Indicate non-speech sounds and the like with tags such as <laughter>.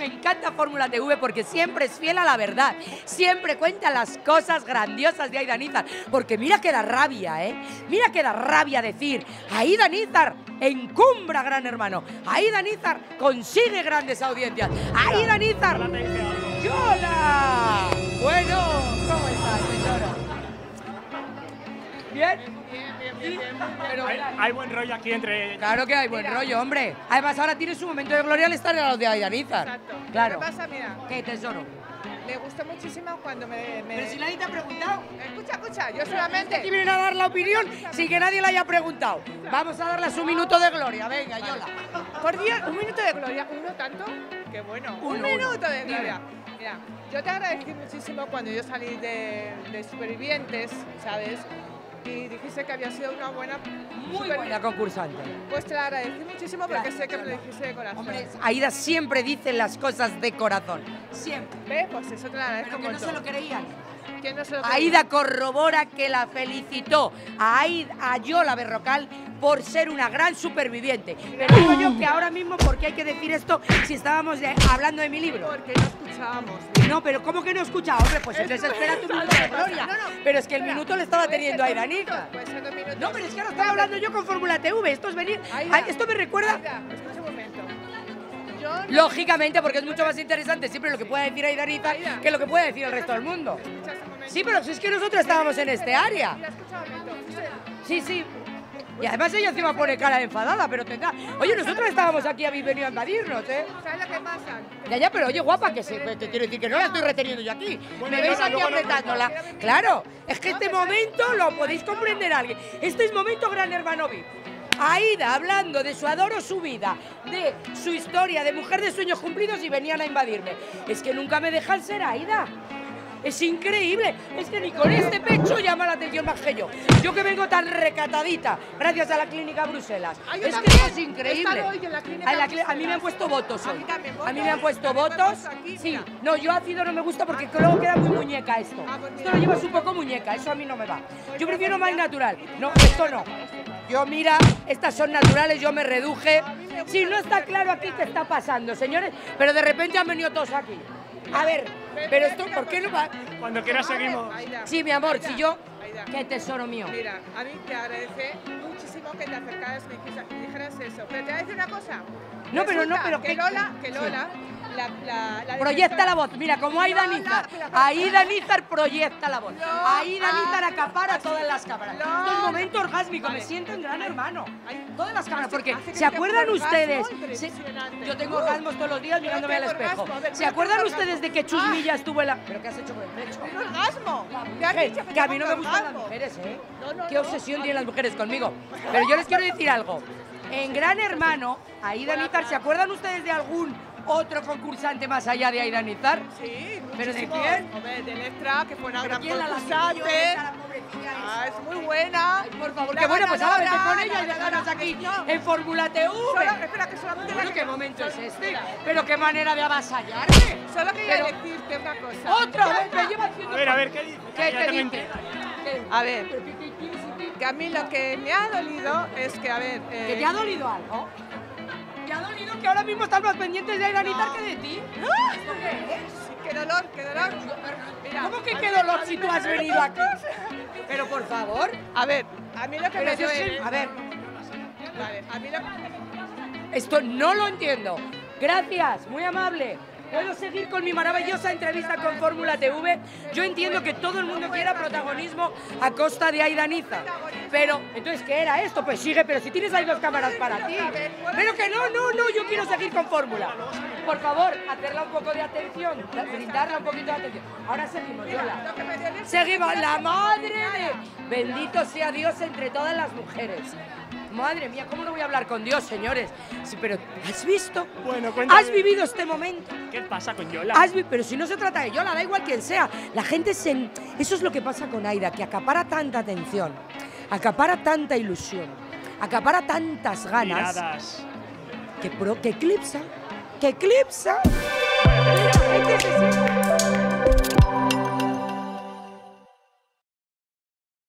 me encanta Fórmula TV porque siempre es fiel a la verdad. Siempre cuenta las cosas grandiosas de Aida Nizar. Porque mira que da rabia, ¿eh? Mira que da rabia decir, Aida Nizar encumbra Gran Hermano. Aida Nizar consigue grandes audiencias. Aida Nizar... ¡Yola! Bueno, ¿Bien? Pero, Hay, hay buen rollo aquí entre. Claro que hay buen rollo, hombre. Además, ahora tiene su momento de gloria al estar en los de Aida Nizar. Exacto. Claro. ¿Qué pasa? Mira, ¿Qué tesoro? me gustó muchísimo cuando me... me- Pero si nadie te ha preguntado. Escucha, escucha, yo Aquí solamente... vienen a dar la opinión sin que nadie le haya preguntado. Vamos a darle su minuto de gloria. Venga, Yola. Por día, un minuto de gloria. ¿Uno tanto? Qué bueno. Uno, un minuto uno. de gloria. Mira, yo te agradecí muchísimo cuando yo salí de, de Supervivientes, ¿sabes? Y dijiste que había sido una buena... Muy buena concursante. Pues te la agradecí muchísimo porque Gracias, sé que me lo dijiste de corazón. Hombre, Aida siempre dice las cosas de corazón. Siempre. ¿Ves? Pues eso te lo agradezco Pero que no se lo creían. Aida corrobora que la felicitó a, Aida, a Yola Berrocal por ser una gran superviviente. Pero digo yo que ahora mismo, ¿por qué hay que decir esto si estábamos de- hablando de mi libro? Porque no escuchábamos. No, pero ¿cómo que no escucha? Hombre, pues entonces espera tu <laughs> minuto de gloria. No, no, Pero es que el espera. minuto lo estaba Puede teniendo ser dos minutos. No, pero es que ahora estaba hablando yo con Fórmula TV. Esto es venir. Aida, esto me recuerda. Aida, un momento. No- Lógicamente, porque es mucho más interesante siempre lo que pueda decir Aida Aida. que lo que puede decir el resto del mundo. Sí, pero si es que nosotros estábamos en este área. Sí, sí. Y además ella encima pone cara de enfadada, pero tendrá. Oye, nosotros estábamos aquí, habéis venido a invadirnos, ¿eh? ¿Sabes lo que pasa? Ya, ya, pero oye, guapa, que se, te quiero decir que no la estoy reteniendo yo aquí. Me veis aquí apretándola. Claro, es que este momento lo podéis comprender alguien. Este es momento Gran Hermano VIP. Aida hablando de su adoro su vida, de su historia de mujer de sueños cumplidos y venían a invadirme. Es que nunca me dejan ser Aida. Es increíble, es que ni con este pecho llama la atención más que yo. Yo que vengo tan recatadita, gracias a la clínica Bruselas. Ah, es que también. es increíble. Hoy en la clínica A, la a mí me han puesto votos A hoy. mí también, A mí me han puesto votos. aquí, Sí, no, yo ácido no me gusta porque luego queda muy muñeca esto. Ah, pues Esto lo llevas un poco muñeca, eso a mí no me va. Yo prefiero más natural. No, esto no. Yo mira, estas son naturales, yo me reduje. Si no está claro aquí qué está pasando, señores, pero de repente han venido todos aquí. A ver, pero esto, ¿por qué no va? Cuando quieras seguimos. Sí, mi amor, si yo... Qué tesoro mío. Mira, a mí te agradece muchísimo que te acercaras y me dijera- me dijeras eso. Pero te voy a decir una cosa. No, pero no, pero que Lola, que sí. Lola, la, la, la Proyecta la voz, mira, como Aida mira, mira. Aida Nizar proyecta la voz. Aida Nizar acapara todas las cámaras. Esto es Lola. momento orgásmico, me siento en gran hermano. Todas las cámaras, porque ¿se acuerdan un ustedes? Yo tengo orgasmos todos los días mirándome al espejo. ¿Se acuerdan ustedes de que. Chusmilla estuvo en la... ¿Pero qué has hecho con el pecho? ¡Un orgasmo! Que a mí no me gustan las mujeres, ¿eh? Qué obsesión tienen las mujeres conmigo. Pero yo les quiero decir algo. En Gran Hermano, Aida Nizar, ¿se acuerdan ustedes de algún otro concursante más allá de Aida Nizar? Sí, ¿Pero de quién? Hombre, de Electra, que fue una ¿Pero gran concursante. la Ah, es muy buena. Ay, por favor, que bueno, pues ahora vete con ella y déjanos aquí No, en Fórmula TV. Solo, espera, que solamente Bueno, ¿qué momento es este? Pero qué manera de avasallarme. Solo quería Pero- decirte una cosa. Otra vez me lleva haciendo... A ver, a ver, ¿qué te. A ver. Que a mí lo que me ha dolido es que, a ver... eh, ¿Que te ha dolido algo? ¿Te ha dolido que ahora mismo están más pendientes de Aida Nizar que de ti? ¿Esto qué es? sí, qué dolor, qué dolor. Mira, ¿Cómo que qué dolor si tú has venido aquí? Pero por favor. A ver, a mí lo que me duele... a ver, Vale, a mí lo que... esto no lo entiendo. Gracias, muy amable. ¿Puedo seguir con mi maravillosa entrevista con Fórmula TV? Yo entiendo que todo el mundo quiera protagonismo a costa de Aida Nizar. Pero, entonces, ¿qué era esto? Pues sigue, pero si tienes ahí dos cámaras para ti. Pero que no, no, no, yo quiero seguir con Fórmula. Por favor, hacerla un poco de atención, brindarla un poquito de atención. Ahora seguimos, Yola. Seguimos, la madre de... Bendito sea Dios entre todas las mujeres. Madre mía, ¿cómo no voy a hablar con Dios, señores? Sí, pero ¿has visto? Bueno, cuéntame. ¿Has vivido este momento? ¿Qué pasa con Yola? Has vi- pero si no se trata de Yola, da igual quien sea. La gente se... Eso es lo que pasa con Aida, que acapara tanta atención, acapara tanta ilusión, acapara tantas ganas, Miradas. que, pro- que eclipsa, que eclipsa. Gente se siente